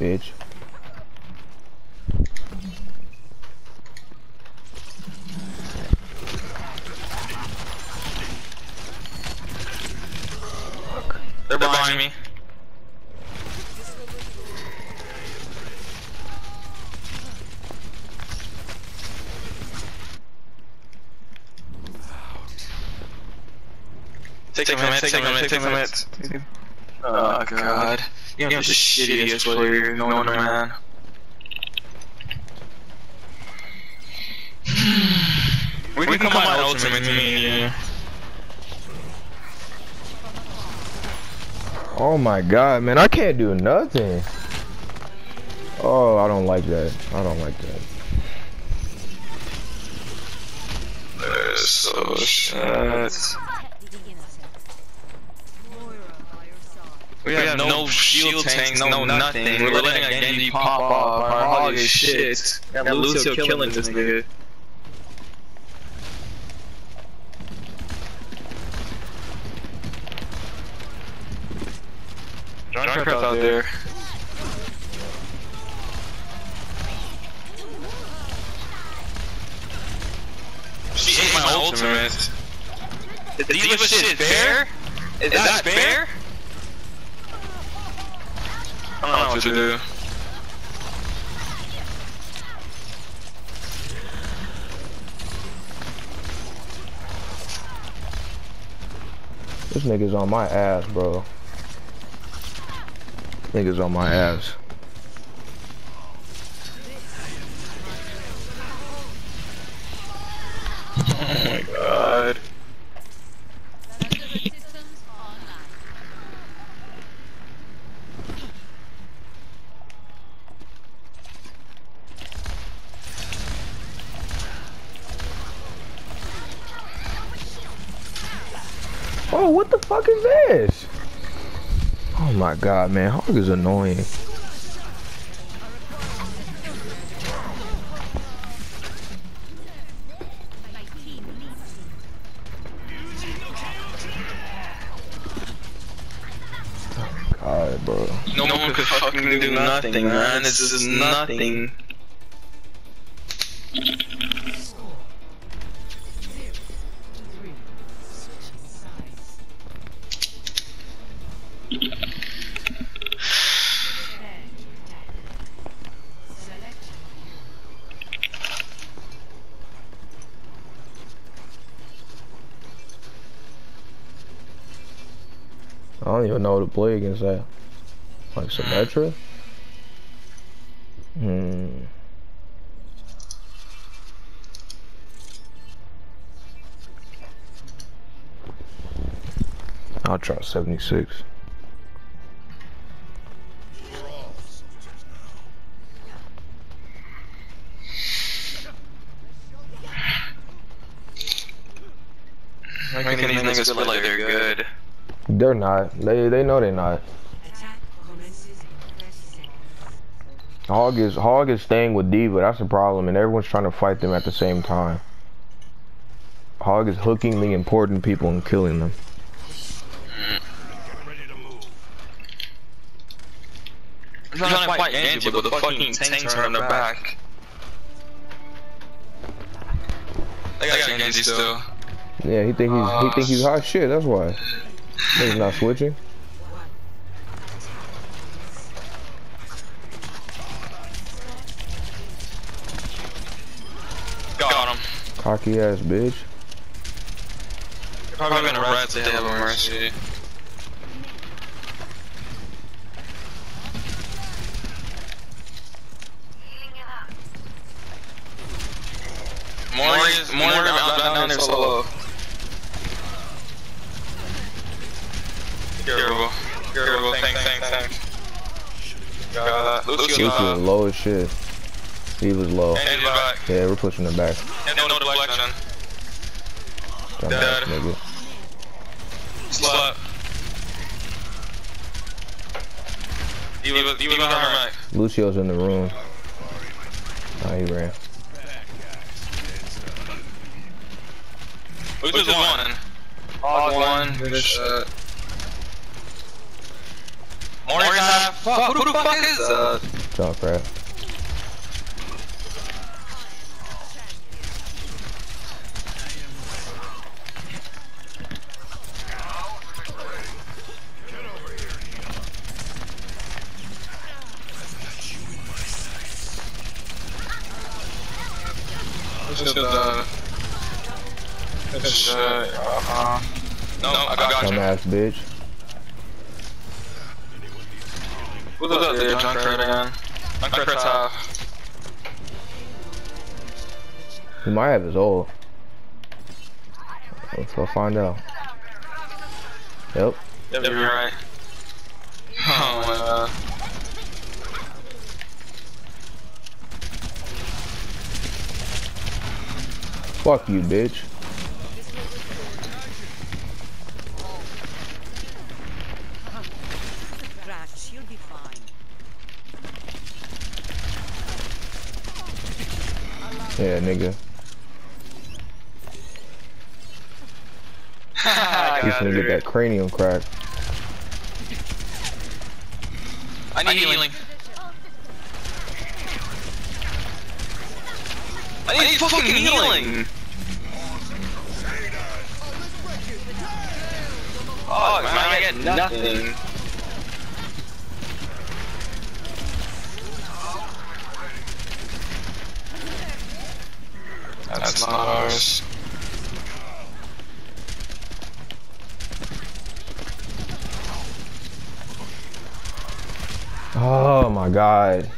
bitch. They're behind me. Take some hits, take some hits, take some hits. Oh god. You have the shittiest player going around. We can come on Ultimate Mania. Oh my god, man, I can't do nothing. Oh, I don't like that. I don't like that. They're so shit. We have no shield tanks, no nothing. We're letting a Genji pop off. Our hog is shit. And Lucio killing this nigga. Junkrat's out there. She ate my ultimate. The D.Va shit fair? Is that fair? I don't know what to do. This nigga's my ass, bro. Niggas on my ass. Oh my god. Oh, what the fuck is this? Oh my god, man. Hog is annoying. God, bro. No, one could fucking do nothing, man. This is nothing. Play against that. Like Symmetra? Hmm. I'll try 76. Making these niggas feel like they're good. They're not. They they know they're not. Hog is Hog is staying with D.Va. That's the problem, and everyone's trying to fight them at the same time. Hog is hooking the important people and killing them. I'm trying to fight Genji, but the fucking tanks are on their back. I got Genji still. Yeah, he think he's he think he's uh, hot shit. That's why. He's not switching. Got him. Cocky ass bitch. Probably been a rat to have mercy. Morning is morning out down, there solo. Careful. Careful. Thanks, thanks, thanks. Got that. Lucio. Lucy was low as shit. He was low. And he's back. Yeah, we're pushing him back. And no deflection. Dumb Dead. ass nigga. Slut. He was, he was on her mic. Lucio's in the room. Oh, he ran. Who's just one? Hog one. Good shit. Orange half. Fuck, who the fuck is that? What's up, bro? This is the. This is uh. No, I got you. Dumbass bitch. Who's up there, Junkrat again? Junkrat top. He might have his ult. Let's go find out. Yep. Yep, you're right. Oh my god. Fuck you, bitch. Yeah, nigga. He's gonna get that cranium crack. I need healing. I need fucking healing. Oh man, I get nothing. That's not ours. Oh my god.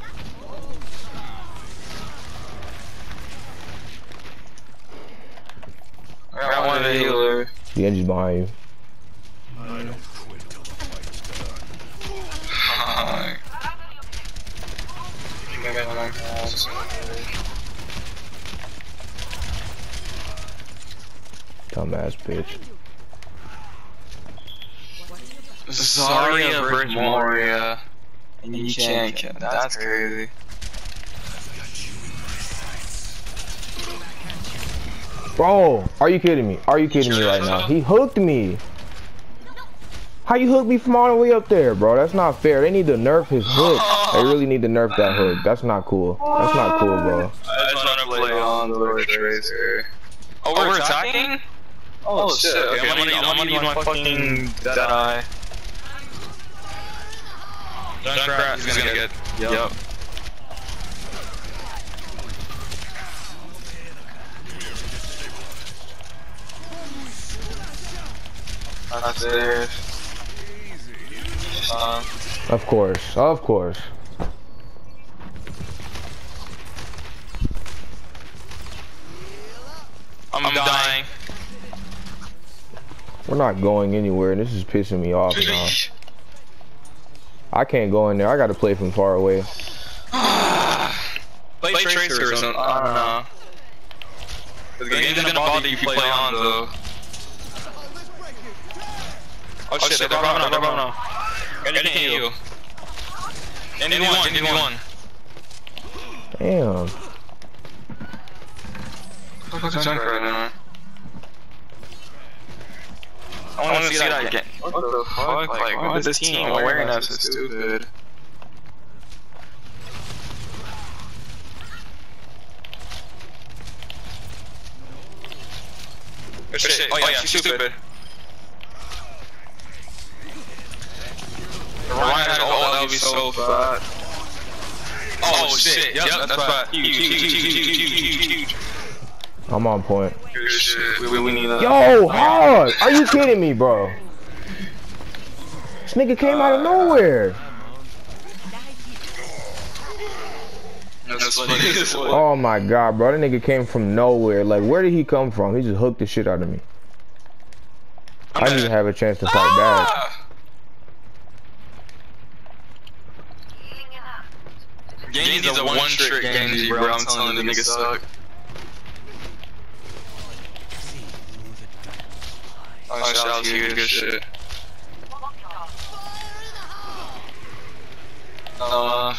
I got one of the healer. The engine's behind you. Hi. Dumbass bitch. Zarya versus Moira. And you can't kill. That's crazy. Bro, are you kidding me? Are you kidding me right now? He hooked me. How you hook me from all the way up there, bro? That's not fair. They need to nerf his hook. They really need to nerf that hook. That's not cool. That's not cool, bro. I just want to play on the Lord Tracer. Oh, we're attacking? Oh, shit. Okay, I'm gonna need, I'm gonna need my fucking Deadeye. Junkrat is gonna get. Yep. That's it. Um, Of course. Of course. I'm, dying. We're not going anywhere, and this is pissing me off now. I can't go in there. I gotta play from far away. Play, Tracer or something. I don't know. The game's gonna bother you if you play on though. Oh shit, they're bombing, they're bombing. Ready to you. NV1, NV1. Damn. What's the junk right now? I wanna see that again. What the fuck? Like, what is this team awareness is stupid. Oh shit, oh, oh yeah, she's stupid. Ryan has ult, that would be so fat. Oh, oh shit, yep, that's bad. Huge, huge, huge, huge, huge, huge, huge. I'm on point. Good shit, we, we need that. Yo, hard! Are you kidding me, bro? This nigga came out of nowhere. That's funny as fuck. Oh my god, bro. That nigga came from nowhere. Like, where did he come from? He just hooked the shit out of me. I didn't have a chance to fight back. Ah! Genji's a one-trick Genji, bro. I'm telling you, the nigga suck. Oh, shout out to you, good shit. Uh,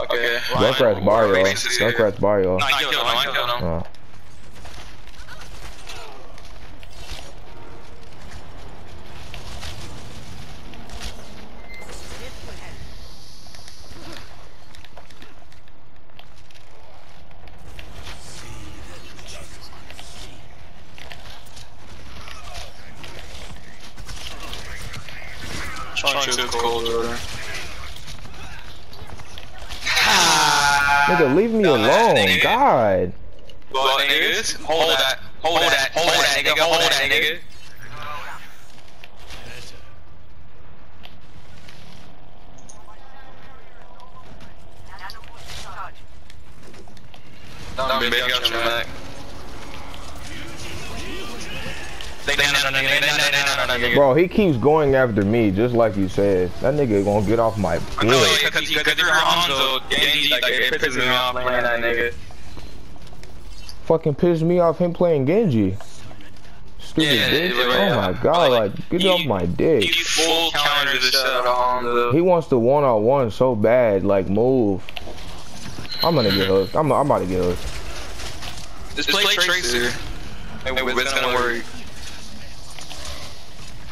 okay. Junkrat's Barrio. Junkrat's Barrio. No, I killed him, I killed him. niggas. Hold, hold that. Hold that. Hold that, nigga. Hold that, nigga. Dumb big got your back. Bro, he keeps going after me, just like you said. That nigga gonna get off my butt. I know, because you're Hanzo. Genji, like, it pisses me off playing that nigga. Fucking pissed me off him playing Genji. Stupid Yeah, bitch. yeah, Oh yeah. my god, Like, like, get he- off my dick. He full counter the shit out of Hanzo. He wants the one on one so bad, like move. I'm gonna get hooked. I'm, I'm about to get hooked. Just play Tracer. Hey, it's gonna work.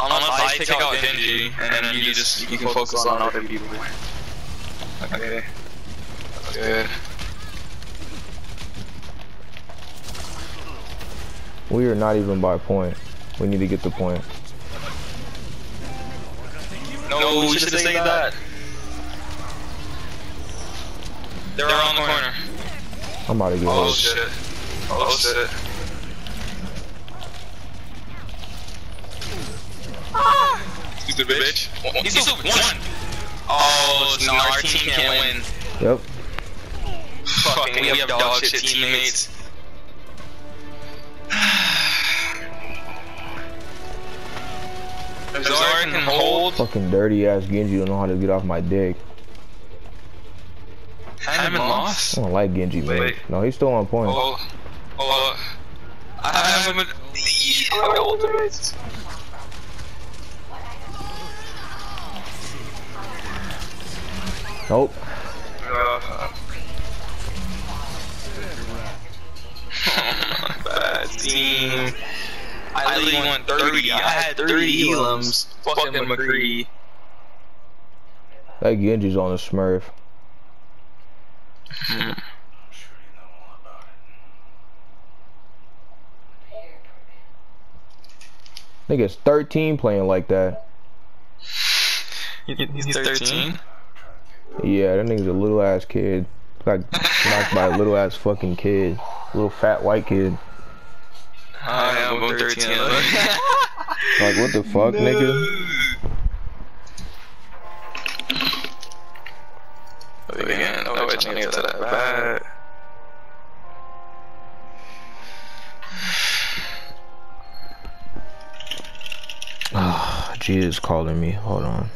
Unless I take out Genji, and then you just, you can focus on other people. Okay. Good. We are not even by point. We need to get the point. No, we should have saved that. They're on the corner. I'm about to get Oh hooked. shit. Oh, oh shit. Stupid bitch. He's just one. Oh, oh so now our team can't win. Yep. Fucking, we have dog shit teammates. If Zara can hold, Fucking dirty ass Genji don't know how to get off my dick. I haven't lost. I don't like Genji, man. Wait. No, he's still on point. Oh, oh, I haven't. My ultimate. Nope. Uh, bad team. I literally went 30. I had 30 elims. Fucking McCree. That Genji's on the Smurf. Nigga's 13 playing like that. He's 13. Yeah, that nigga's a little ass kid. Got knocked by a little ass fucking kid. Little fat white kid. I am I'm 13. Like, what the fuck, nigga? But again, no way trying to get to that bad. Ah, G is calling me. Hold on.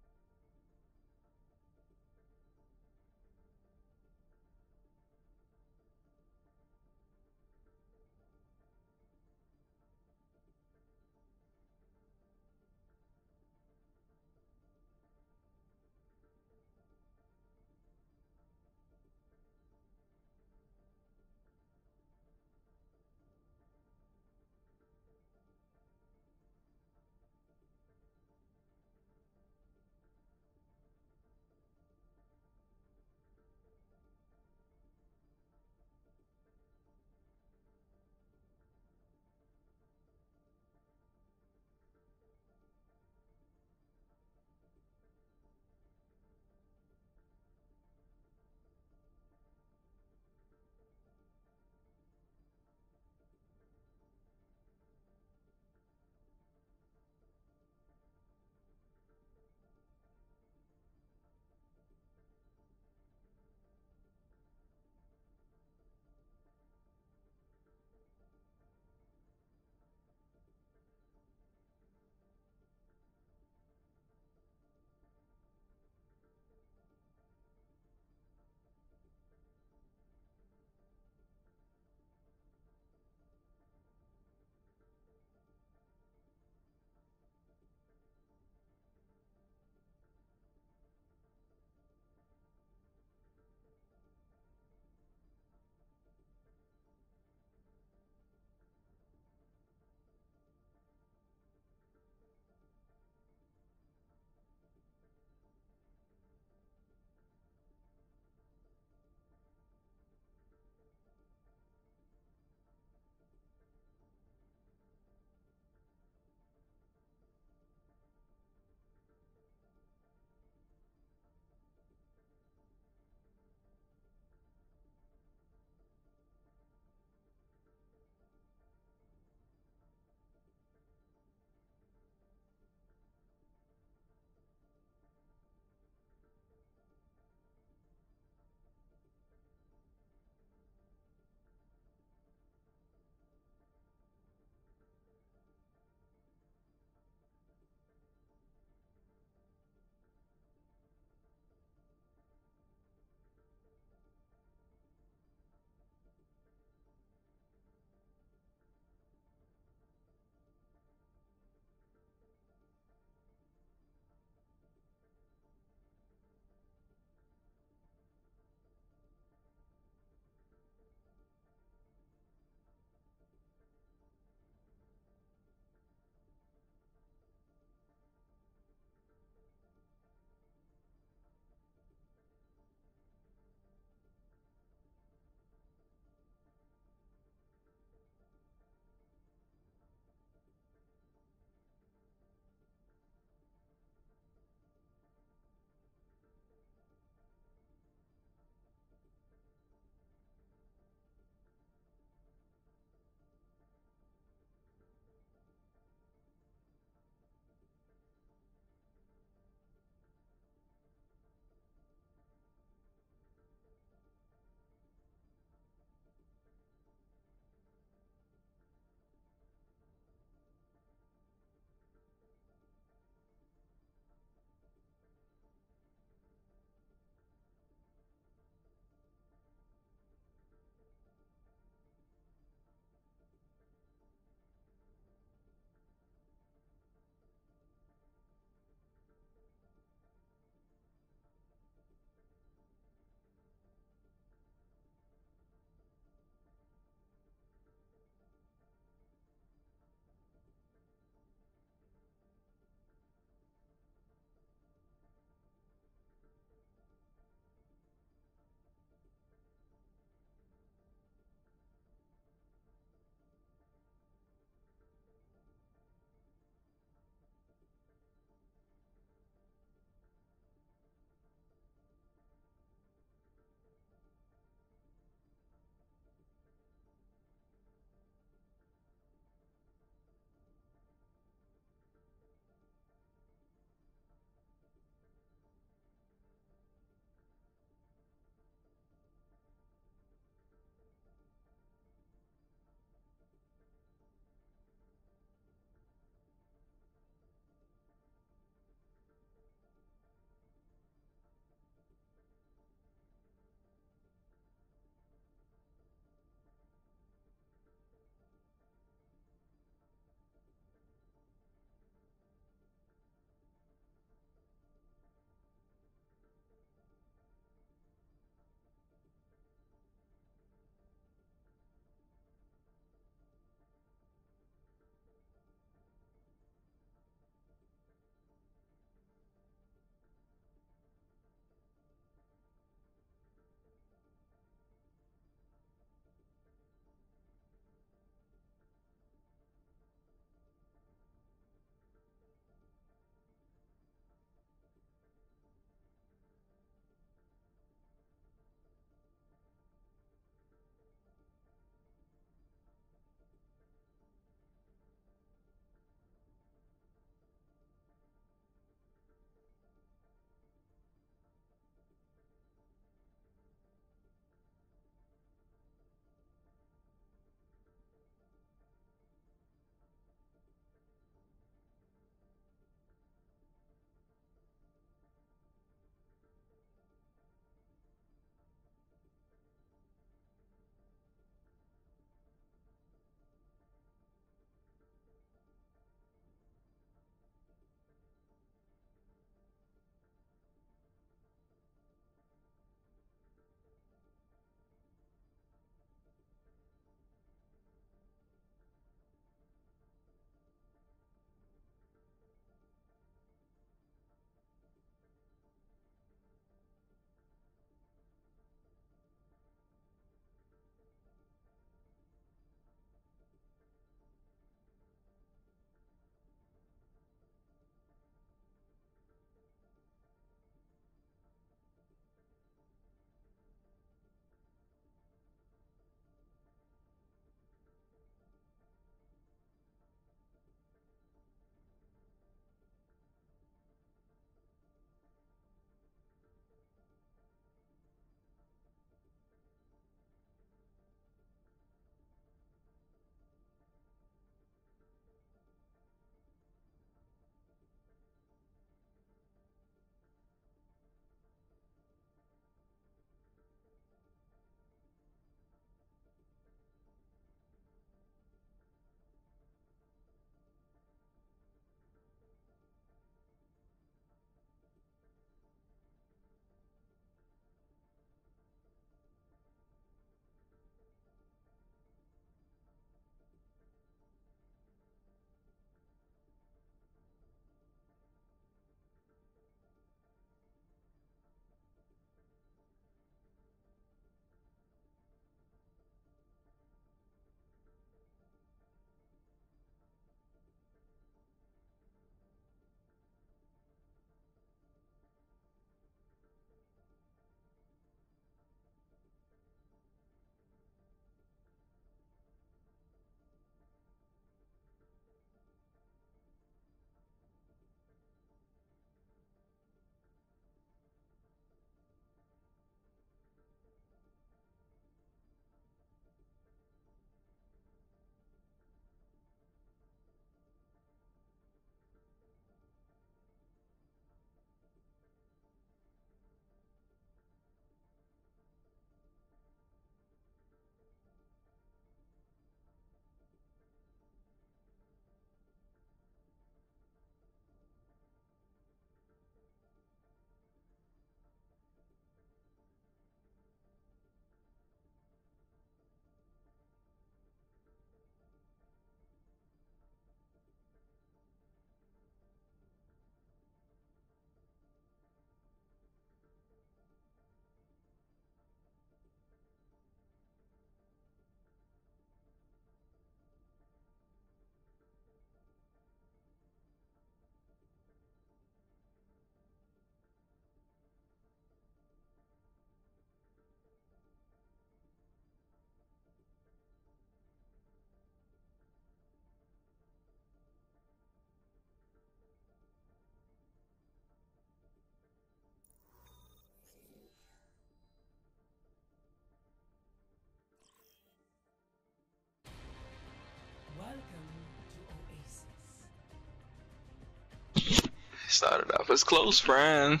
Started off as close friend.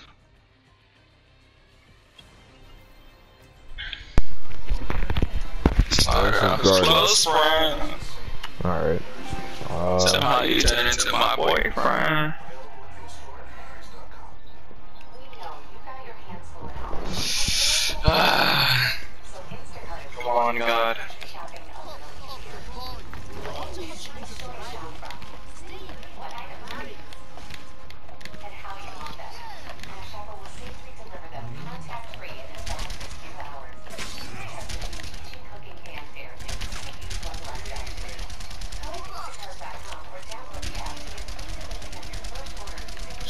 Started off as close friend. Alright. Uh, Somehow you turn into my boyfriend. Come on, God.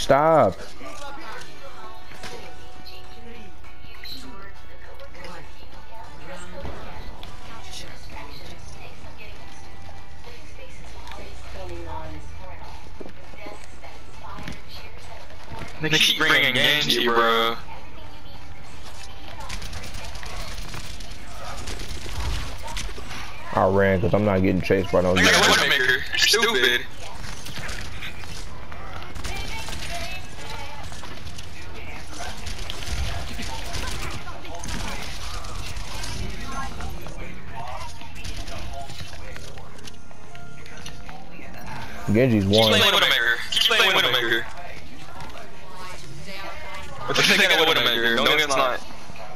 Stop. They keep bringing Genji, bro. I ran because I'm not getting chased by no Look at Genji. Stupid. Genji's Keep playing Widowmaker. Keep playing Widowmaker. What the heck of Widowmaker? No, it's not.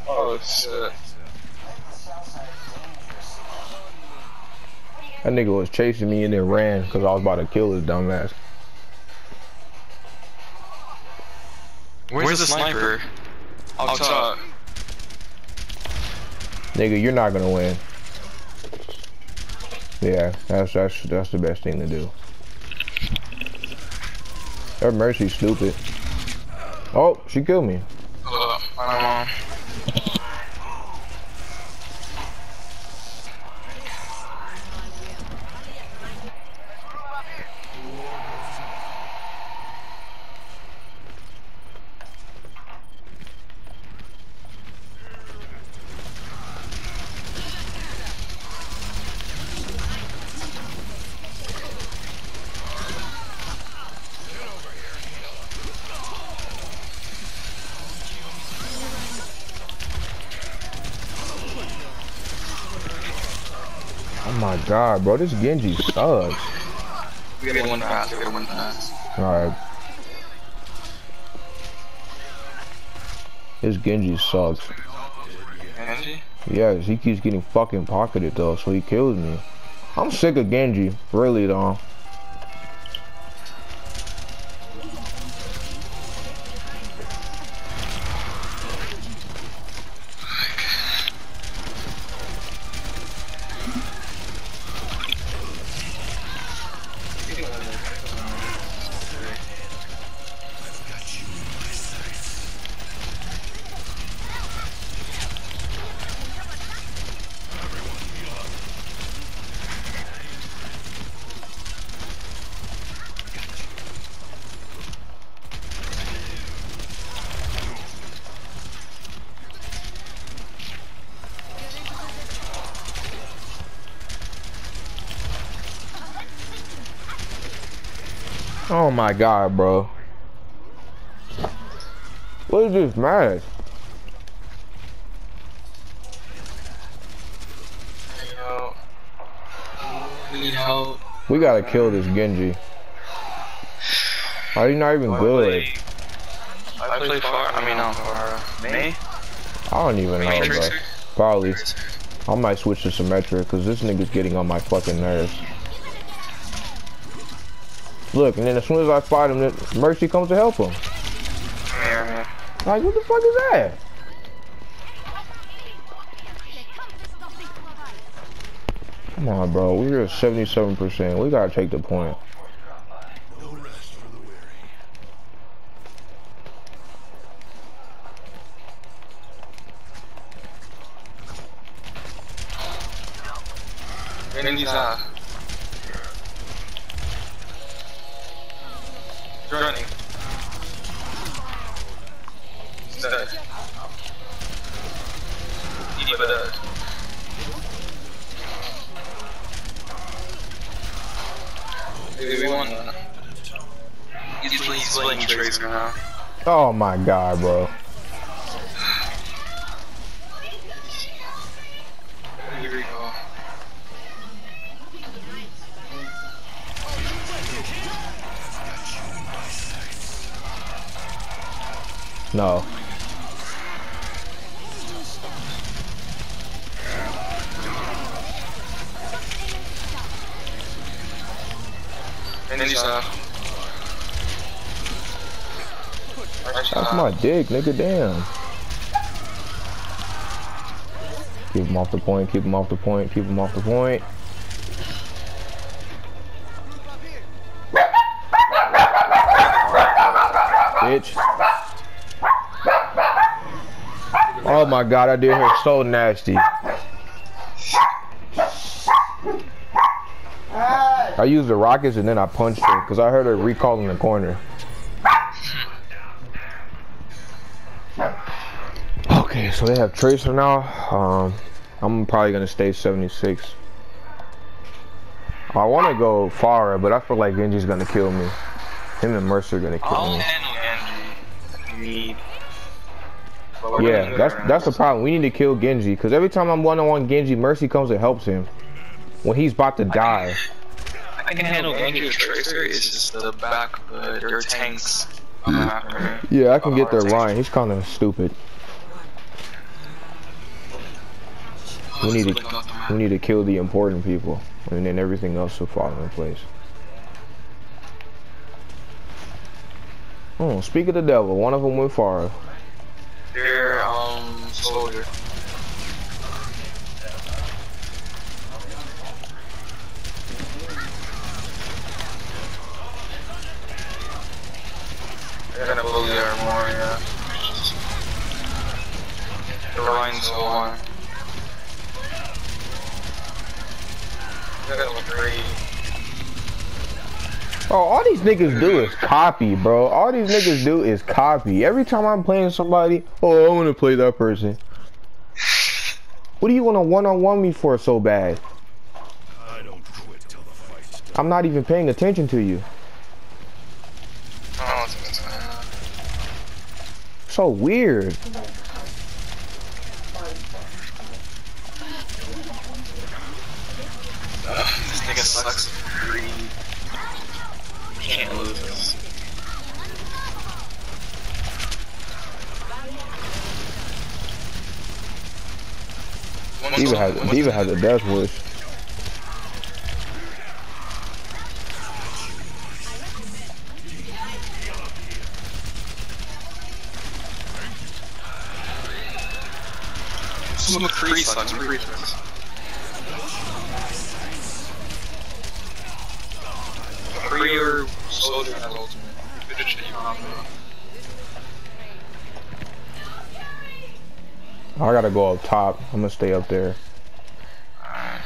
Oh, shit. That nigga was chasing me and then ran because I was about to kill his dumb ass. Where's the sniper? I'll talk. Nigga, you're not gonna win. Yeah, that's that's that's the best thing to do. Her mercy's stupid. Oh, she killed me. God, bro, this Genji sucks. We got one pass. We got one pass. Alright. This Genji sucks. Genji? Yes, he keeps getting fucking pocketed though, so he kills me. I'm sick of Genji, really though. My god, bro. What is this match? Yo. Need help. We gotta kill this Genji. Are you not even good? I play far. I mean, not far. Me? I don't even know, bro. Probably. I might switch to Symmetra because this nigga's getting on my fucking nerves. Look, and then as soon as I fight him, Mercy comes to help him. Like, what the fuck is that? Come on, bro. We're at 77%. We gotta take the point. here. Running. He's dead. Dead. We won. He's, he's splitting Tracer now. Oh my god, bro. No. That's my dick, nigga, damn. Keep him off the point, keep him off the point, keep him off the point. Bitch. Oh my god, I did her so nasty. I used the rockets and then I punched her because I heard her recall in the corner. Okay, so they have Tracer now. Um, I'm probably gonna stay 76. I want to go Pharah, but I feel like Genji's gonna kill me. Him and Mercy are gonna kill I'll me. handle Genji. Need. But we're Yeah, that's that's the problem. We need to kill Genji because every time I'm one on one Genji, Mercy comes and helps him when he's about to die. I can handle Genji with Tracer. It's just the back, uh, their tanks. Yeah, I can get their line. He's kind of stupid. We need to we need to kill the important people, and then everything else will fall in place. Oh, speak of the devil, one of them went far. They're um soldier. They're gonna bully her more, yeah. The line's so on. They're gonna look great. Oh, all these niggas do is copy, bro. All these niggas do is copy. Every time I'm playing somebody, oh, I want to play that person. What do you want to one-on-one me for so bad? I don't quit till the fight's done. I'm not even paying attention to you. So weird. This nigga sucks. Can't lose this. D.Va has D.Va death wish. Some McCree sucks. McCree sucks. Ultimate. Combo. I gotta go up top. I'm gonna stay up there. Alright.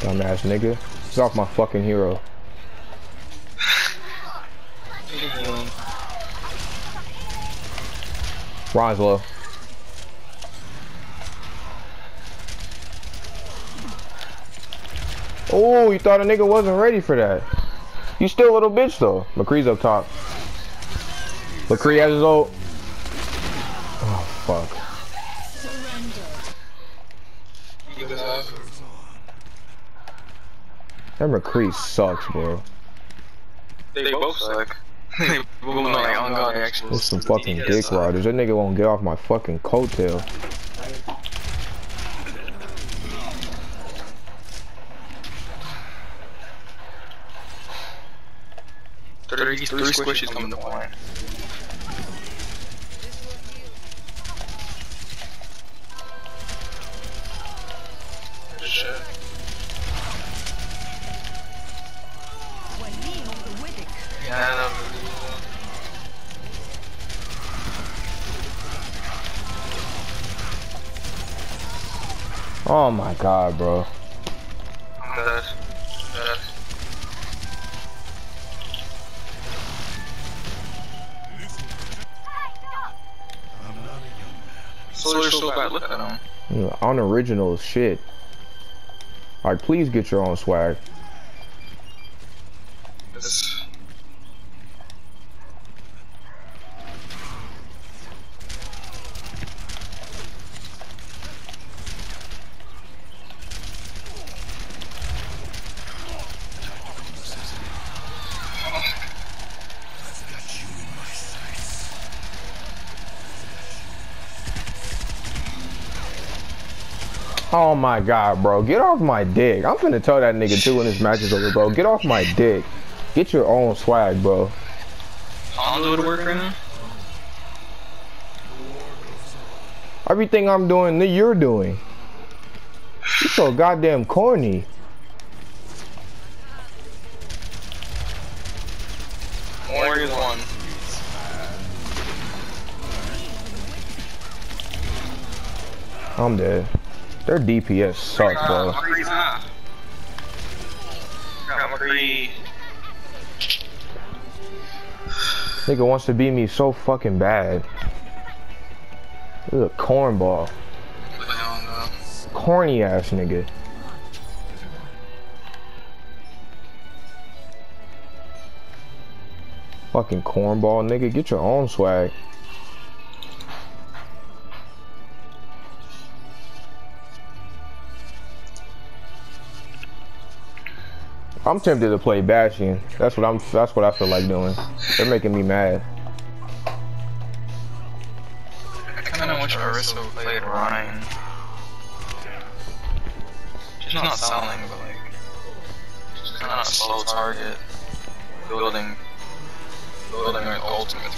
Dumbass nigga. He's off my fucking hero. Ron's low. Oh, you thought a nigga wasn't ready for that. You still a little bitch though. McCree's up top. McCree has his ult. Oh fuck. You guys have- That McCree sucks, bro. They both suck. They both know, like, on God, actually. There's some fucking dick riders. That nigga won't get off my fucking coattail. Three, three squishies coming to point. Shit. Yeah, I know. Oh my god, bro. Unoriginal shit. Like, please get your own swag. My god, bro. Get off my dick. I'm finna tell that nigga too when this match is over, bro. Get off my dick. Get your own swag, bro. I'll do it work right now. Everything I'm doing, that you're doing. You so goddamn corny. Warriors one. I'm dead. Their DPS sucks, bro. Nigga wants to beat me so fucking bad. Look, a cornball. Corny ass nigga. Fucking cornball nigga, get your own swag. I'm tempted to play Bastion. That's what I'm. That's what I feel like doing. They're making me mad. I kind of wish Orisa played Ryan. She's not selling, but like, she's kind of a slow target. Building, building an ultimate.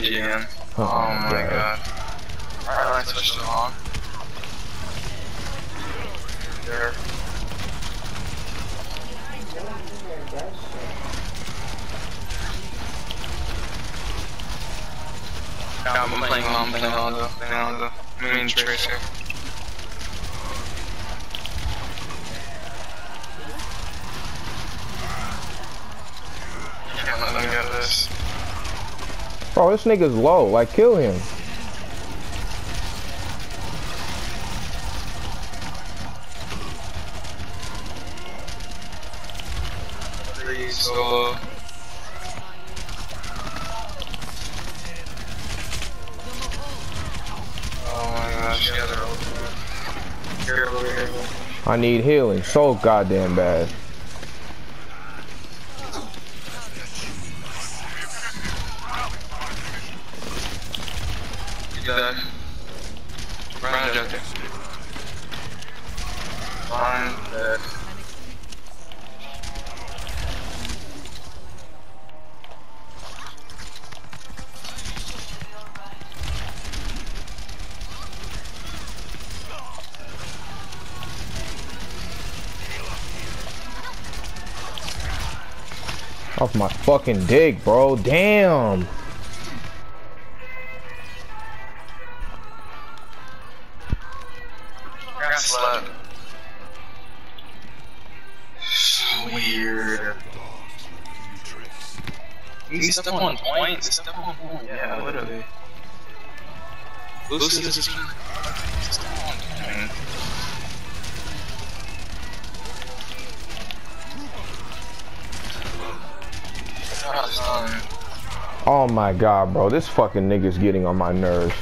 They're playing Oh, Oh my god. Alright, I switched it on. There. Yeah, I'm playing Mom, playing Aldo, playing Aldo. I mean Tracer. Can't let them get this. Bro, this nigga's low. Like, kill him. Oh my gosh, yeah, they're all Careful, careful. I need healing so goddamn bad. Fucking dick, bro. Damn. Got. So weird. He's step on point. Step on point. Yeah, literally. Lucy is Oh my god, bro. This fucking nigga's getting on my nerves.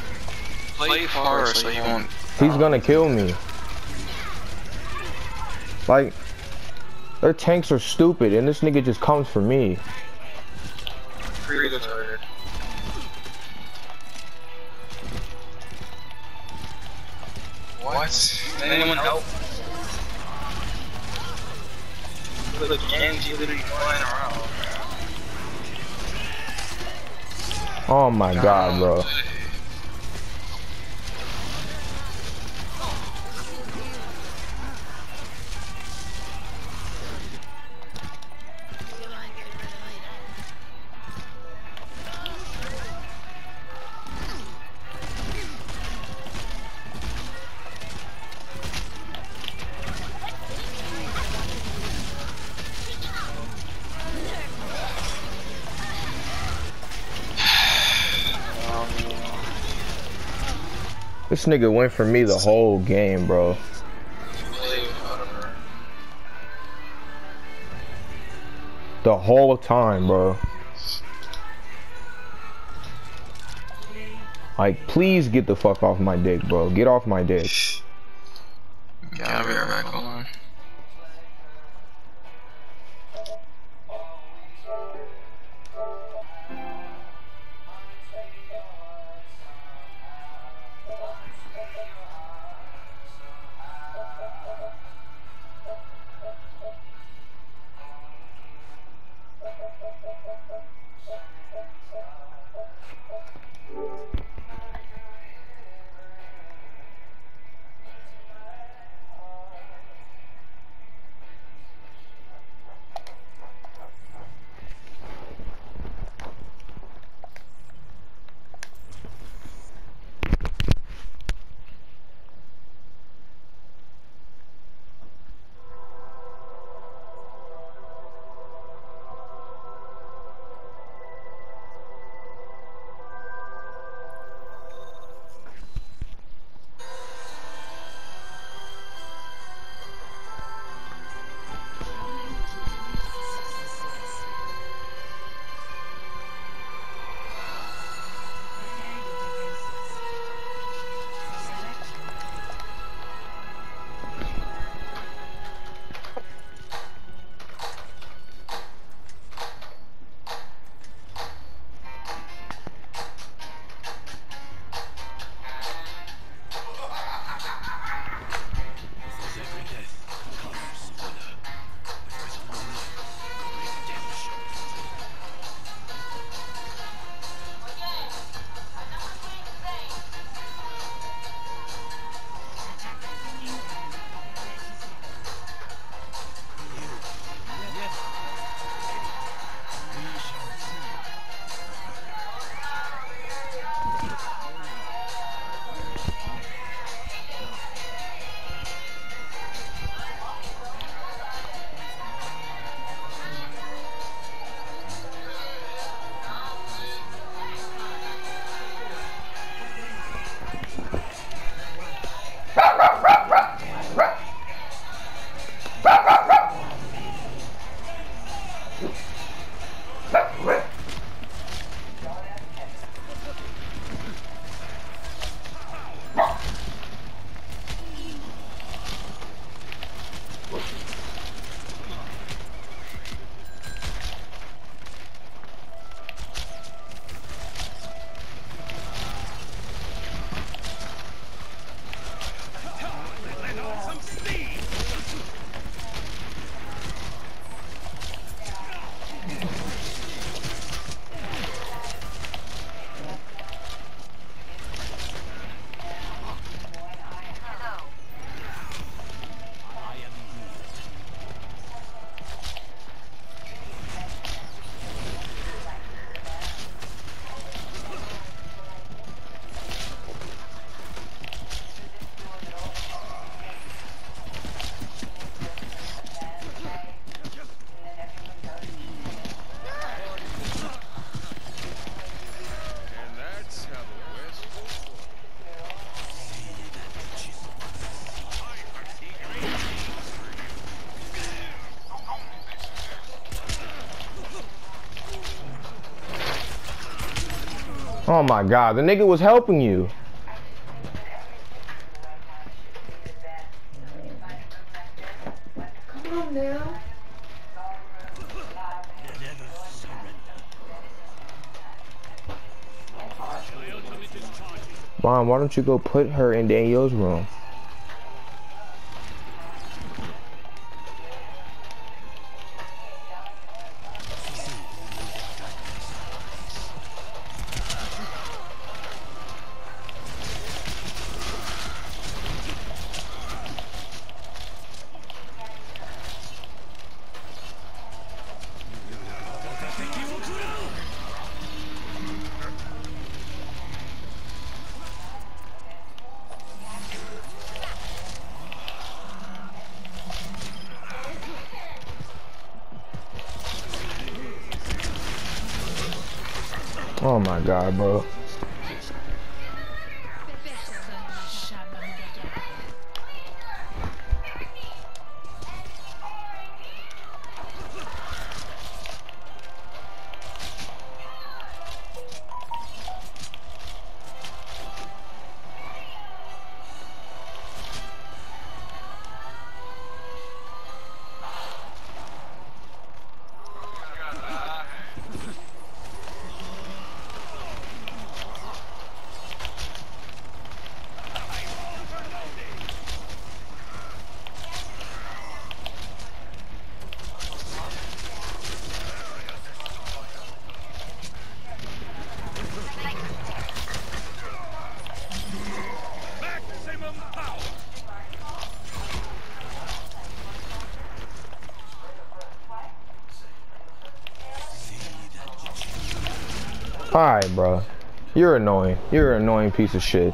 play far so you won't. He's gonna kill me. Like, their tanks are stupid, and this nigga just comes for me. Free the target. What? Can anyone help? Look, Genji literally flying around. Oh my god, bro. This nigga went for me the whole game, bro. The whole time, bro. Like, please get the fuck off my dick, bro. Get off my dick. Oh my god, the nigga was helping you. Come on now. Mom, why don't you go put her in Daniel's room? God, bro. Alright, bro. You're annoying. You're an annoying piece of shit.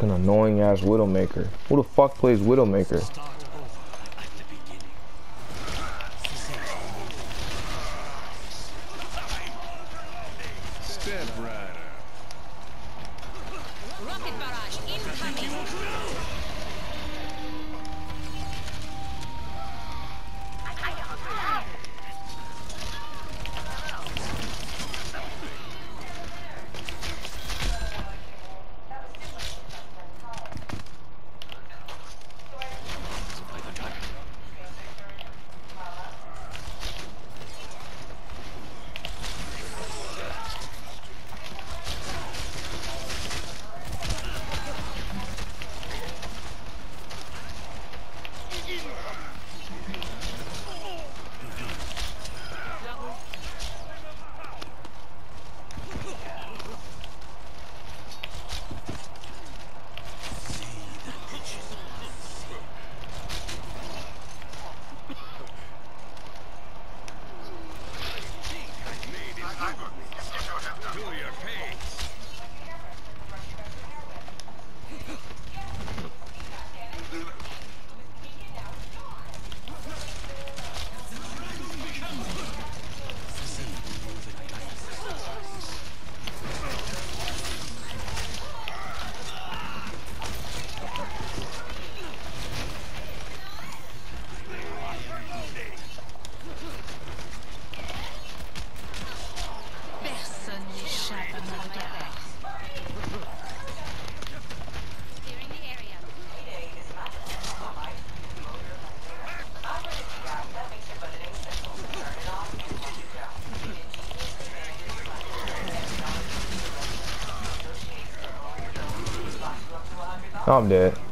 fucking annoying ass Widowmaker. Who the fuck plays Widowmaker? Oh, I'm dead.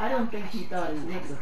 I don't think he thought it was.